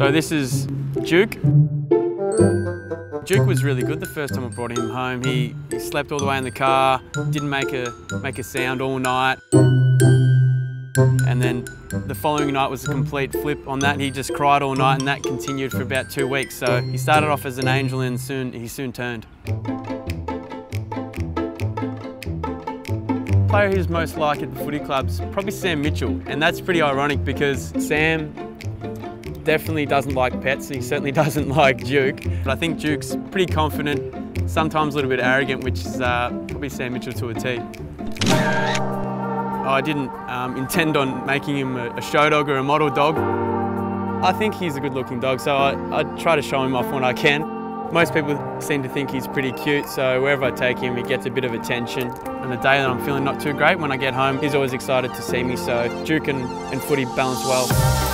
So this is Duke. Duke was really good the first time I brought him home. He, he slept all the way in the car, didn't make a, make a sound all night. And then the following night was a complete flip on that. He just cried all night and that continued for about two weeks. So he started off as an angel and soon he soon turned. Player who's most like at the footy club's probably Sam Mitchell. And that's pretty ironic because Sam definitely doesn't like pets. He certainly doesn't like Duke. But I think Duke's pretty confident, sometimes a little bit arrogant, which is uh, probably Sam Mitchell to a T. I didn't um, intend on making him a, a, show dog or a model dog. I think he's a good looking dog, so I, I try to show him off when I can. Most people seem to think he's pretty cute, so wherever I take him, he gets a bit of attention. And the day that I'm feeling not too great, when I get home, he's always excited to see me, so Duke and, and footy balance well.